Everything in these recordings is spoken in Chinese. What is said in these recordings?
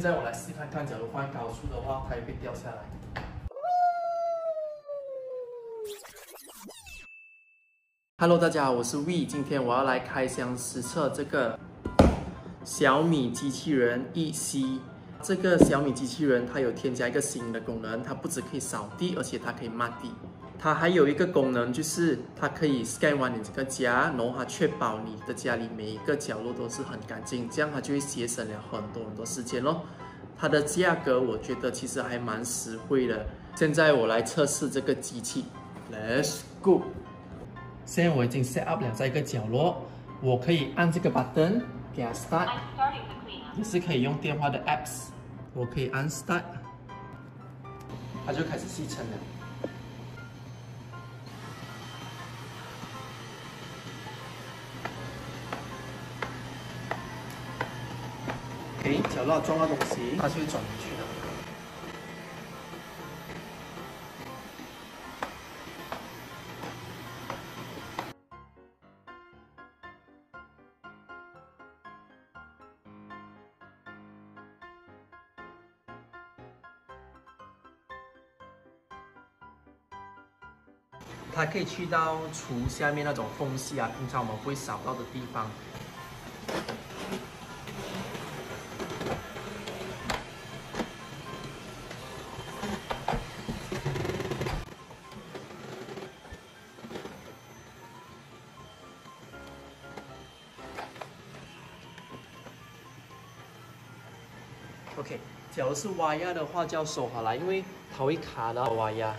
现在我来试看看，假如换高速的话，它会不会掉下来？Hello，大家好，我是 We，今天我要来开箱实测这个小米机器人 EC。这个小米机器人它有添加一个新的功能，它不只可以扫地，而且它可以抹地。它还有一个功能，就是它可以 scan 完你这个家，然后它确保你的家里每一个角落都是很干净，这样它就会节省了很多很多时间咯。它的价格我觉得其实还蛮实惠的。现在我来测试这个机器，Let's go。现在我已经 set up 了在一个角落，我可以按这个 button 给它 start，也是可以用电话的 apps，我可以按 start，它就开始吸尘了。诶，角落装了东西，它就会转回去的。它可以去到厨下面那种缝隙啊，平常我们不会扫到的地方。OK，假如是挖牙的话，就要收好了，因为它会卡到挖牙。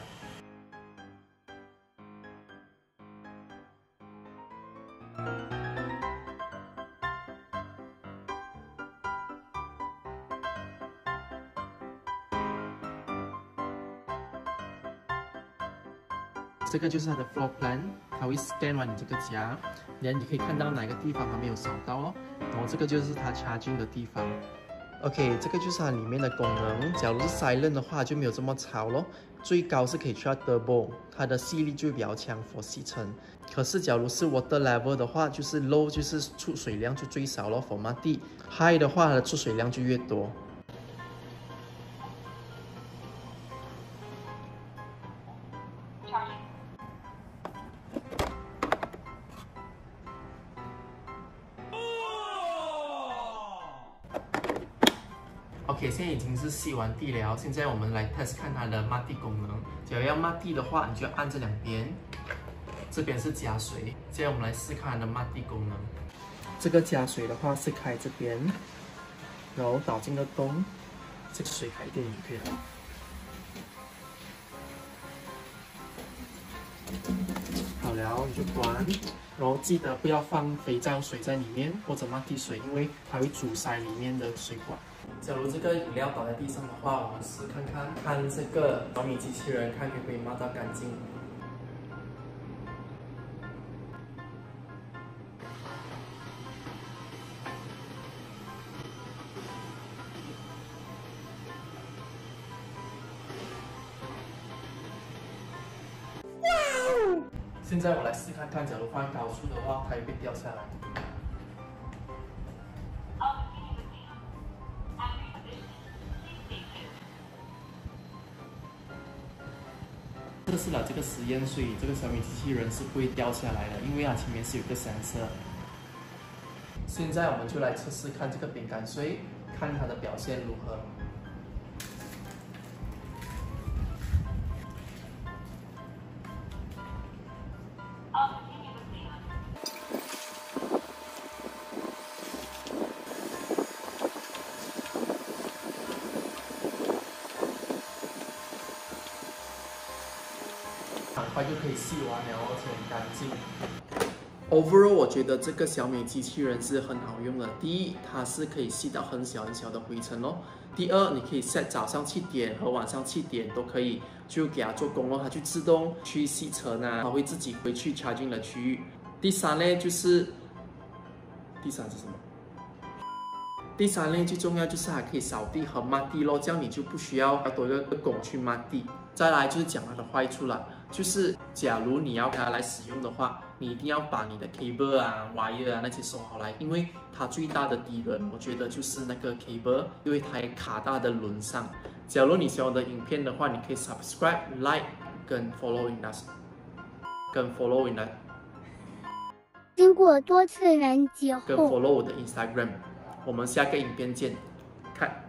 这个就是它的 floor plan，它会 scan 完你这个夹，然后你可以看到哪个地方还没有扫到哦。然后这个就是它 charging 的地方。OK，这个就是它里面的功能。假如是 silent 的话，就没有这么吵咯。最高是可以去到 double，它的吸力就比较强，for 吸尘。可是假如是 water level 的话，就是 low 就是出水量就最少咯，for 抹地。high 的话，它的出水量就越多。OK，现在已经是吸完地了。现在我们来 test 看它的抹地功能。假如要抹地的话，你就按这两边，这边是加水。现在我们来试看它的抹地功能。这个加水的话是开这边，然后倒进个洞，这个水开一点就可以了。好了，你就关，然后记得不要放肥皂水在里面或者抹地水，因为它会阻塞里面的水管。假如这个饮料倒在地上的话，我们试看看，看这个小米机器人，看可不可以抹到干净。现在我来试看看，假如换高速的话，它会不会掉下来？测试了这个实验，所以这个小米机器人是不会掉下来的，因为它前面是有个三色。现在我们就来测试看这个饼干碎，看它的表现如何。它就可以吸完了，而且很干净。Overall，我觉得这个小米机器人是很好用的。第一，它是可以吸到很小很小的灰尘哦。第二，你可以 set 早上七点和晚上七点都可以，就给它做工哦，它就自动去吸尘啊，它会自己回去 charging 的区域。第三呢，就是第三是什么？第三呢，最重要就是还可以扫地和抹地咯，这样你就不需要要多一个工去抹地。再来就是讲它的坏处了，就是假如你要它来使用的话，你一定要把你的 cable 啊、wire 啊那些收好来，因为它最大的敌人，我觉得就是那个 cable，因为它卡大的轮上。假如你喜欢我的影片的话，你可以 subscribe、like 跟 following us，跟 following us。经过多次人解跟，follow 我的 Instagram，我们下个影片见，看。